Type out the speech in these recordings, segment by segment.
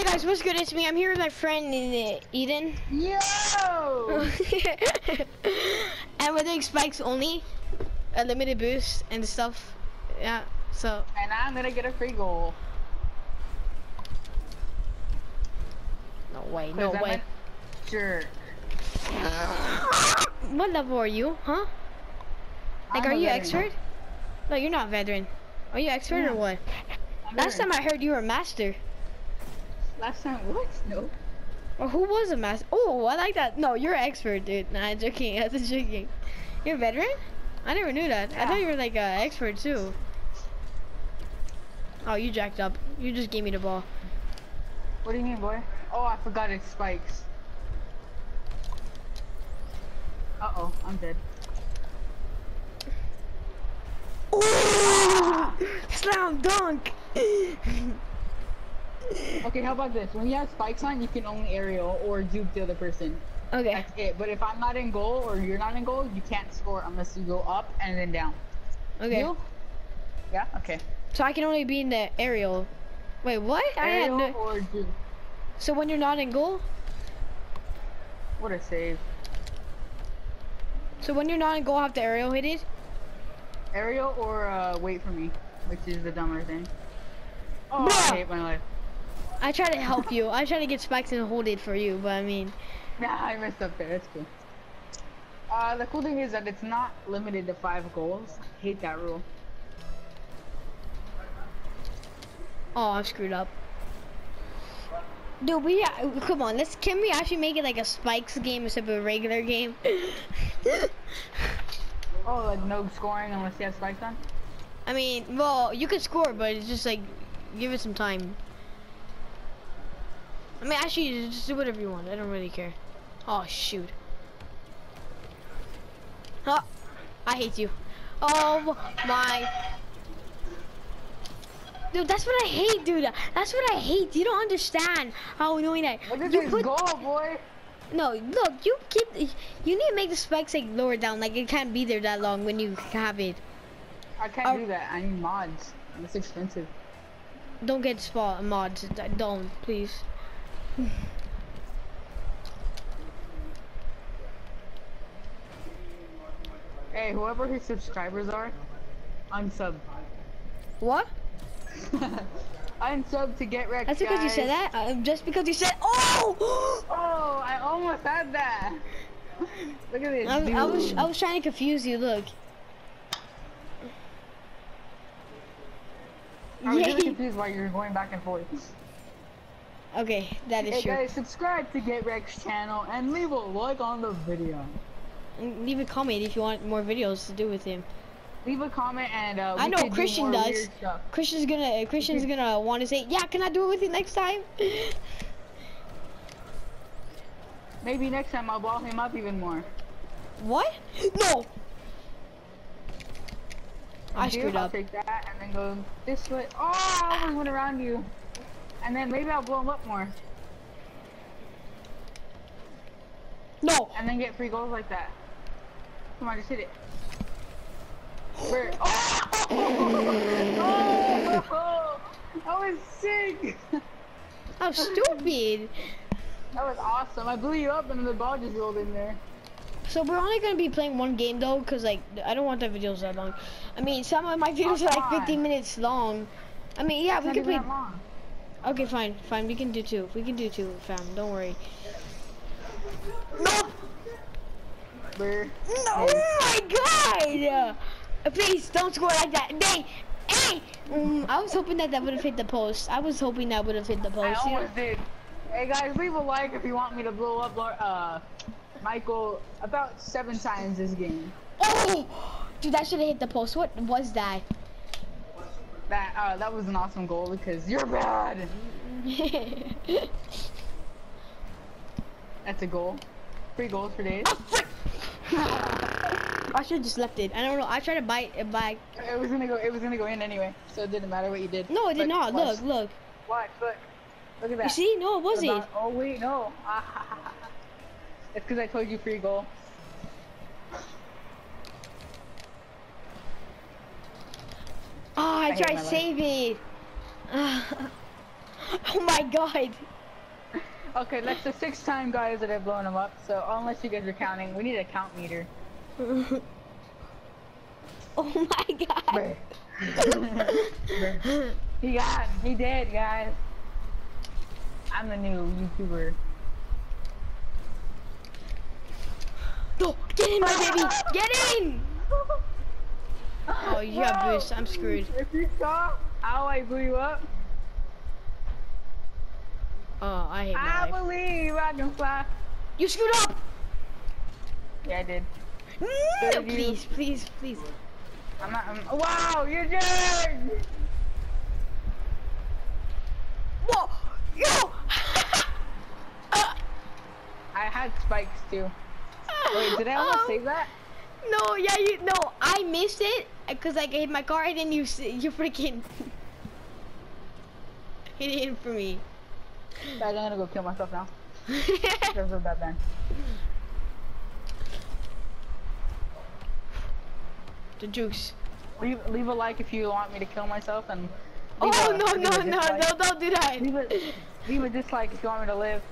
Hey guys, what's good? It's me. I'm here with my friend Eden. Yo! and we're doing spikes only, a limited boost and stuff. Yeah, so. And I'm gonna get a free goal. No way, no I'm way. Jerk. what level are you, huh? Like, I'm are you expert? No, you're not veteran. Are you expert Yeah. or what? I'm Last veteran. time I heard you were a master. Last time, what? No. Or who was a master? Oh, I like that. No, you're an expert, dude. Nah, I'm joking. I'm joking. You're a veteran? I never knew that. I thought you were like an expert too. Oh, you jacked up. You just gave me the ball. What do you mean, boy? Oh, I forgot it's spikes. Uh oh, I'm dead. Ooh! Slam dunk! Okay, how about this? When you have spikes on, you can only aerial or juke the other person. okay. That's it. But if I'm not in goal or you're not in goal, you can't score unless you go up and then down. Okay. You? Yeah. Okay. So I can only be in the aerial. Wait, what? I had Aerial no... or juke. So when you're not in goal? What a save. So when you're not in goal, I have to aerial hit it? Aerial or uh, wait for me, which is the dumber thing. Oh, Bruh. I hate my life. I try to help you. I try to get spikes and hold it for you, but I mean... Nah, I messed up there. That's cool. Uh, the cool thing is that it's not limited to five goals. I hate that rule. Oh, I screwed up. Dude, we uh, come on. Let's can we actually make it like a spikes game instead of a regular game? Oh, like no scoring unless you have spikes on? I mean, well, you could score, but it's just like give it some time. I mean, actually, just do whatever you want. I don't really care. Oh shoot. Oh, I hate you. Oh my. Dude, that's what I hate, dude. That's what I hate. You don't understand how annoying that. Look at You this put- goal, boy! No, look, you keep. You need to make the spikes like lower down. Like it can't be there that long when you have it. I can't Oh. do that. I need mods. And It's expensive. Don't get spot mods. Don't, please. Hey, whoever his subscribers are, unsub. What? unsub to get wrecked. That's because you said guys. that. Uh, just because you said, oh! Oh, I almost had that. Look at this. I, I was. I was trying to confuse you. Look. I was really confused why you're going back and forth. Okay, that is Hey true. guys, subscribe to Get Rex channel and leave a like on the video. And Leave a comment if you want more videos to do with him. Leave a comment and uh, I know do Christian more does. Christian's gonna Christian's gonna want to say, yeah, can I do it with you next time? Maybe next time I'll ball him up even more. what? No. I screwed I'll up. take that and then go this way. Oh, I almost went around you. And then maybe I'll blow him up more. No. And then get free goals like that. Come on, just hit it. Where? Oh! oh! That was sick! How stupid. That was awesome. I blew you up and the ball just rolled in there. So we're only gonna be playing one game though, cause like I don't want the videos that long. I mean, some of my videos Oh, are like 15 minutes long. I mean, yeah, we even play. Okay, fine, fine. We can do two. We can do two, fam. Don't worry. No, Where? no, oh my God! Uh, please don't score like that. Dang, hey! Mm, I was hoping that that would have hit the post. I was hoping that would have hit the post. know? almost did. Hey guys, leave a like if you want me to blow up uh, Michael about seven times this game. Oh, dude, that should have hit the post. What was that? That uh, that was an awesome goal because you're bad. That's a goal. Three goals for days. I should have just left it. I don't know. I tried to bite it back. It was gonna go. It was gonna go in anyway, so it didn't matter what you did. No, it did not. watch. Look, look. Watch, look. Look at that. You see? No, it wasn't. Oh wait, no. it's because I told you free goal. Oh, I I tried my to save it. oh my god. Okay, that's the sixth time, guys, that I've blown him up. So unless you guys are counting, we need a count meter. oh my god. he got, he did, guys. I'm the new YouTuber. Go, get in, my baby, get in. Oh, you got Bro, boost. I'm screwed. If you saw how I blew you up, Oh, I hate I my life. believe I can fly. You screwed up. Yeah, I did. No, you. please, please, please. I'm not. I'm, wow, you're dead. Whoa, yo. Uh, I had spikes too. Wait, did I almost oh. save that? No, yeah, you no, I missed it because I hit my car and then you you freaking hit it in for me. Guys, I'm gonna go kill myself now. Because of that then. the jukes. Leave, leave a like if you want me to kill myself and. Oh a- no no no no! Don't do that. Leave a, leave a dislike if you want me to live.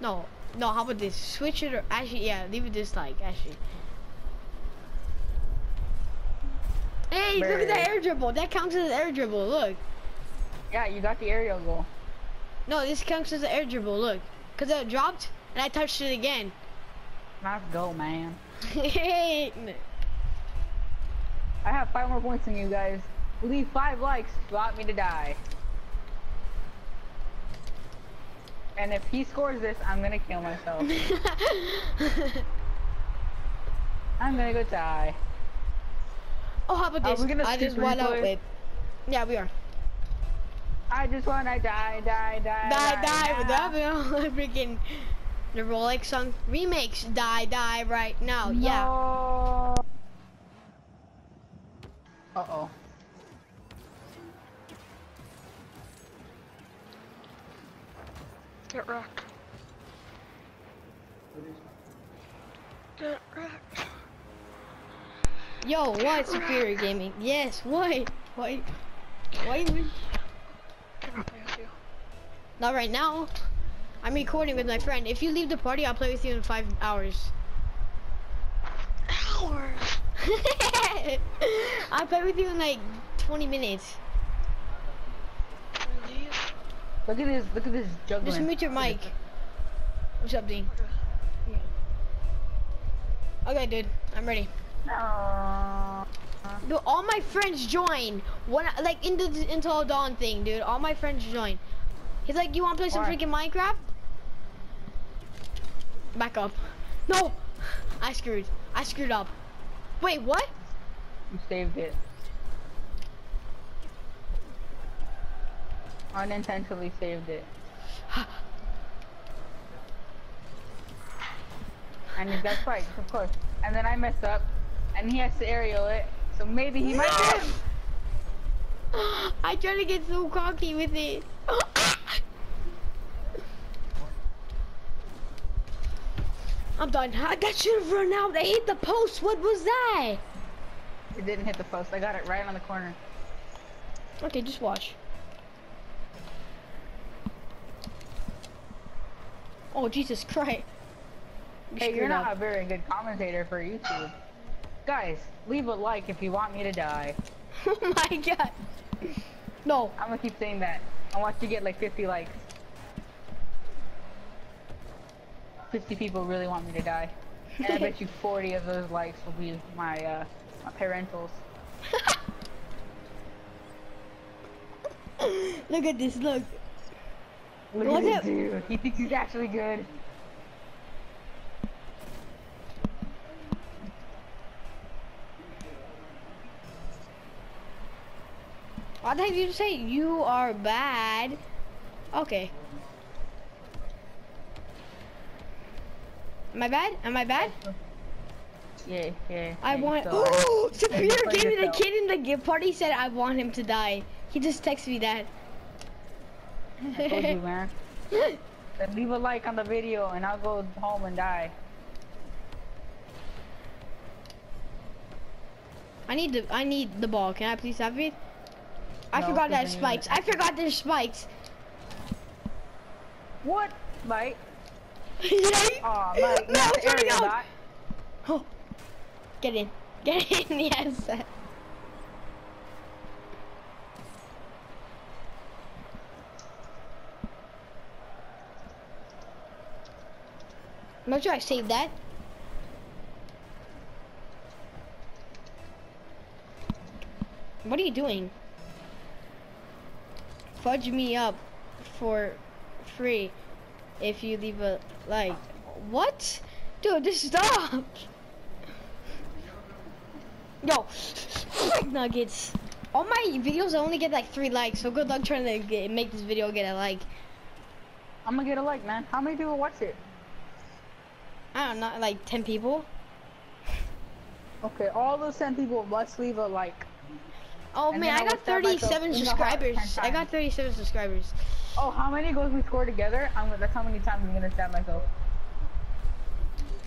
No no. How about this? Switch it or actually yeah. Leave a dislike actually. Hey, look at that air dribble. That counts as an air dribble. Look. Yeah, you got the aerial goal. No, this counts as an air dribble. Look, cause it dropped and I touched it again. Let's go, man. Hey. I have five more points than you guys. Leave five likes want me to die. And if he scores this, I'm gonna kill myself. I'm gonna go die. oh, how about this? I just went out with. Yeah, we are. I just wanna die, die, die, Die, die, die. die. Freaking the Rolex song remakes. Die, die right now. Yeah. Uh oh. Get wrecked. Get wrecked. Yo, what? Superior Gaming. Yes, why? Why? Why would... Can I play with you? Not right now. I'm recording with my friend. If you leave the party, I'll play with you in five hours. Hours. I'll play with you in like 20 minutes. Can we leave? Look at this, look at this juggling. Just mute your mic. What's up, Dean? Okay, dude. I'm ready. No. Dude, all my friends join. One like in the until dawn thing, dude. All my friends join. He's like, you want to play some Why? freaking Minecraft? Back up. No, I screwed. I screwed up. Wait, what? You saved it. Unintentionally saved it. And he's got spikes, of course. And then I mess up, and he has to aerial it, so maybe he might No! miss. I try to get so cocky with it. I'm done. I- That should have run out. I hit the post. What was that? It didn't hit the post. I got it right on the corner. Okay, just watch. Oh, Jesus Christ. We Hey, you're not up. a very good commentator for YouTube. Guys, leave a like if you want me to die. oh my god. No. I'm gonna keep saying that. I want you to get like 50 likes. 50 people really want me to die. And I bet you 40 of those likes will be my, uh, my parentals. look at this, look. Look Look at this dude. He thinks he's actually good. Why the heck did you say you are bad? Okay. Am I bad? Am I bad? Yeah, yeah. I yeah, want. Oh, Superior play Gaming, the kid in the gift party said I want him to die. He just texted me that. I told you, man. Then leave a like on the video and I'll go home and die. I need the I need the ball. Can I please have it? I No, forgot that spikes. I forgot there's spikes. What? Mike? Aw, like, no, the out. Oh. Get in. Get in, yes. Make sure I save that. What are you doing? Fudge me up for free if you leave a like. What? Dude, just stop! Yo, nuggets. All my videos I only get like three likes, so good luck trying to get, make this video get a like. I'm gonna get a like, man. How many people watch it? I don't know, like 10 people. Okay, all those 10 people must leave a like. Oh And man, I I got will stab myself 37 in the heart subscribers. I got 37 subscribers. Oh, how many goals we score together? I'm gonna, that's how many times I'm gonna stab myself.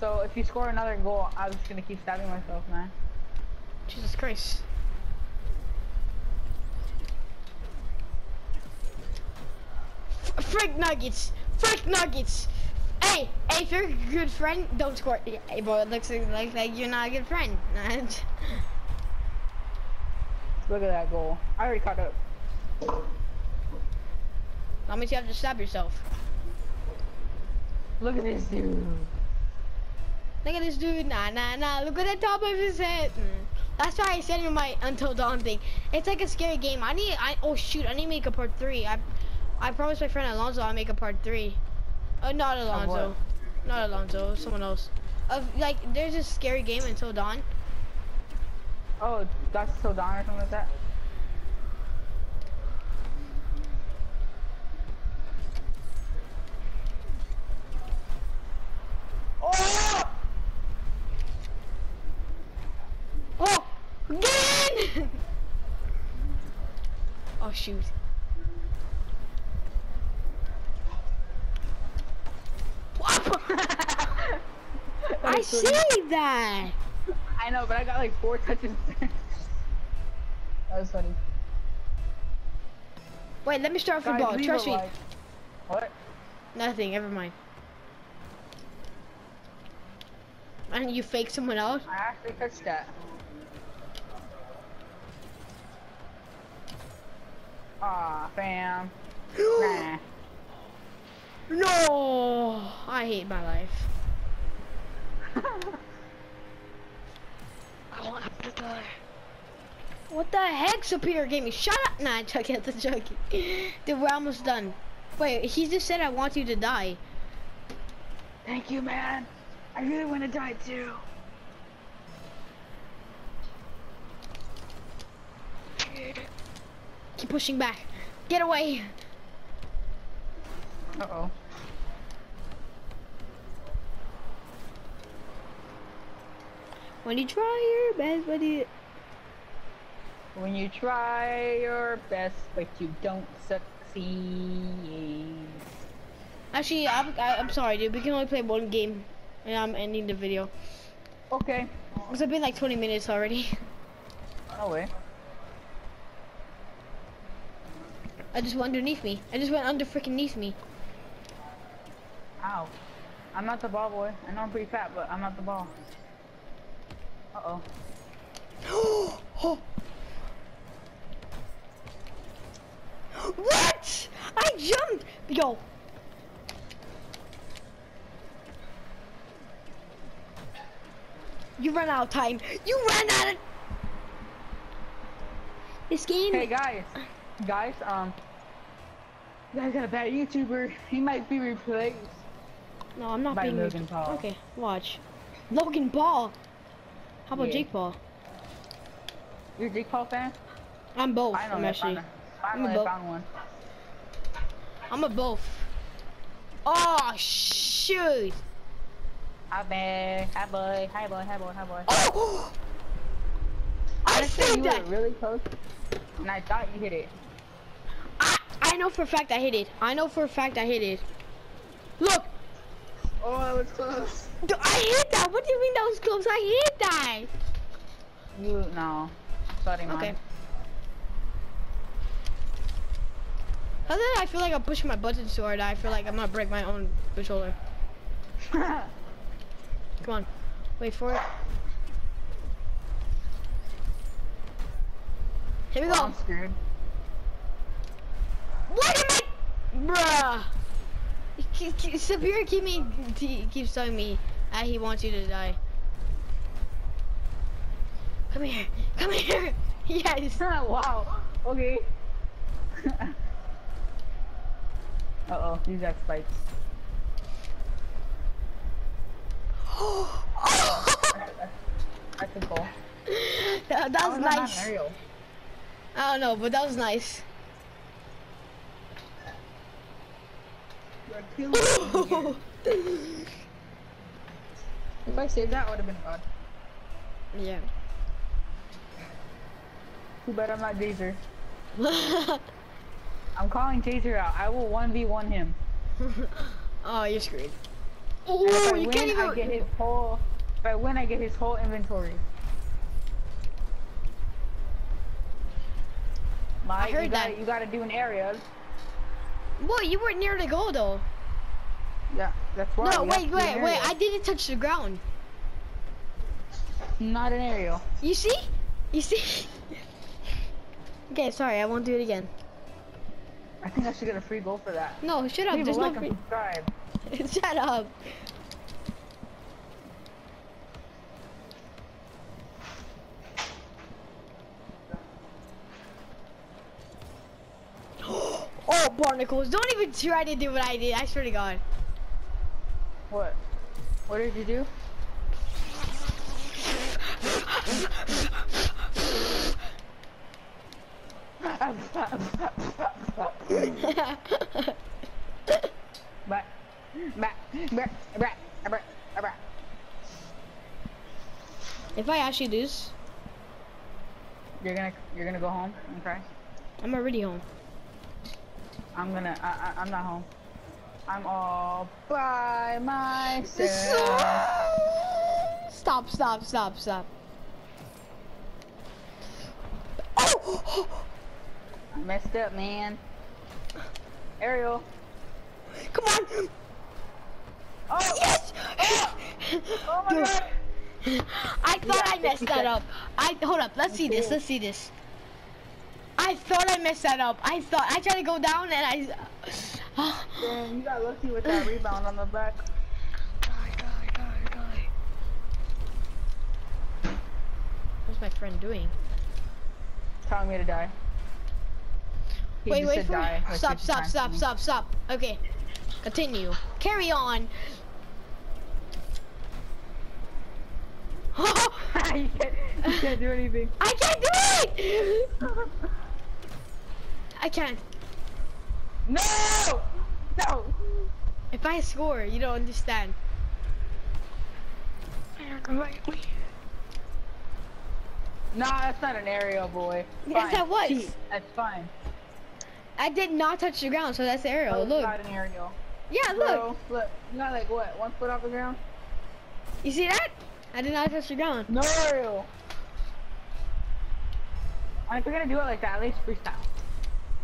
So if you score another goal, I'm just gonna keep stabbing myself, man. Jesus Christ. F- Frick nuggets. Frick nuggets. Hey, if you're a good friend, don't score. Yeah, Hey, bro, it looks like, like you're not a good friend. Look at that goal. I already caught up. That means you have to stab yourself. Look at this dude. Look at this dude. Nah, nah, nah. Look at the top of his head. Mm. That's why I said in my Until Dawn thing. It's like a scary game. I need. I oh shoot. I need to make a part three. I, I promised my friend Alonzo I'll make a part three. Uh, not Alonzo. Not Alonzo. Someone else. Of like, there's this scary game Until Dawn. Oh, that's so Dawn or something like that. Oh! Oh! Get in! oh shoot. I see that. I know, but I got like four touches. that was funny. Wait, let me start Guys, football. leave Trust me. like. What? Nothing. Never mind. And you fake someone else? I actually touched that. Aw, fam. Nah. No! I hate my life. I want him to die. What the heck, Superior Gaming? Shut up! Nah, Chucky, that's Chucky. Dude, we're almost done. Wait, he just said I want you to die. Thank you, man. I really want to die too. Keep pushing back. Get away! Uh oh. When you try your best, but you... When you try your best, but you don't succeed. Actually, I'm, I, I'm sorry, dude. We can only play one game. And I'm ending the video. Okay. It's been like 20 minutes already. No way. I just went underneath me. I just went under freaking neath me. Ow. I'm not the ball boy. I know I'm pretty fat, but I'm not the ball. Uh oh. oh. What? I jumped. Yo. You ran out of time. You ran out of. This game. Hey guys, guys, um, you guys got a bad YouTuber. He might be replaced. no, I'm not being. Logan Paul. Okay, watch. Logan Paul. How about Yeah. Jake Paul? You're a Jake Paul fan? I'm both. I'm Finally, I actually. found, finally both. I found one. I'm a both. Oh shoot. Hi, man. Hi, boy. Hi, boy. Hi, boy. Hi, boy. Oh! I Honestly, saved you that. were really close, and I thought you hit it. I, I know for a fact I hit it. I know for a fact I hit it. Look, Oh, I was close. d- I hit that. What do you mean that was close? I hit that. You no. Sorry, man. Okay. Other than I feel like I'm pushing my button so hard, I feel like I'm gonna break my own controller. Come on, wait for it. Here we Well, go. I'm screwed. What am I, bruh? He- keep me he keeps telling me that he wants you to die. Come here, come here. Yes. wow. Okay. uh oh, these got spikes. oh. That's a goal. that, that was is that not an nice. I don't know, but that was nice. If I saved that, would have been fun. yeah. Too bad I'm not Jhzer. I'm calling Jhzer out. I will 1v1 him. oh, you're screwed. If Oh, I you win, can't even. I get his whole. If I win, I get his whole inventory. Mike, heard you gotta, that. You gotta do an area. Boy, you weren't near the goal though. Yeah, that's why. no, wait, to do an wait, wait. I didn't touch the ground. Not an aerial. You see? You see? okay, sorry. I won't do it again. I think I should get a free goal for that. No, shut up. Leave There's no like free. shut up. oh, barnacles! Don't even try to do what I did. I swear to God. What? What did you do? But, but, but, but, but, but. if I actually lose, You're gonna, you're gonna go home and cry. I'm already home. I'm gonna, I, I, I'm not home. I'm all by myself. Stop! Stop! Stop! Stop! Oh! I messed up, man. Aerial. Come on! Oh, Yes! oh my god. I thought Yeah, I messed that up. I hold up. Let's see this. Let's see this. I thought I messed that up. I thought I tried to go down and I. Damn, you got lucky with that rebound on the back. Die, die, die, die. What's my friend doing? Telling me to die. He wait, wait for die, like Stop! Stop! Stop! me. Stop! Stop! Okay, continue. Carry on. you, can't, you can't do anything. I can't do it. I can't. No! No! If I score, you don't understand. Man, right me. Nah, that's not an aerial, boy. Yes, Fine. that was. Cheat. That's fine. I did not touch the ground, so that's aerial. That's oh, Look. not an aerial. Yeah, look. Bro, look. not like what? One foot off the ground? You see that? I did not touch the ground. No aerial. You're gonna do it like that, at least freestyle.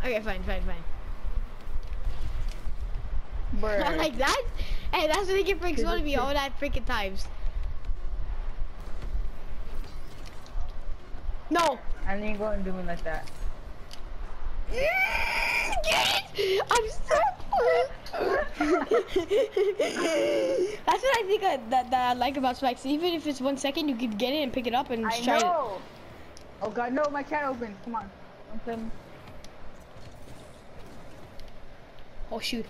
Okay, fine, fine, fine. Not like that? Hey, that's what they get for exploding me all that freaking times. No. I you go and do it like that. Get it! I'm so That's what I think I, that, that I like about spikes. Even if it's one second, you can get it and pick it up and I try it. know. Oh god, no, my cat opened. Come on me. Oh shoot,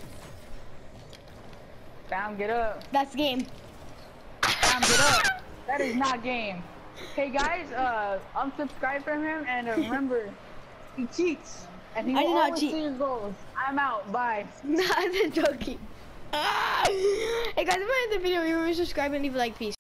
Bam, get up. that's game. Bam, get up. That is not game. Hey guys, uh, unsubscribe from him and uh, remember, he cheats. And he I will not cheat. see his goals. I'm out. Bye. Nah, I'm joking. hey guys, if you enjoyed the video, remember to subscribe and leave a like. Peace.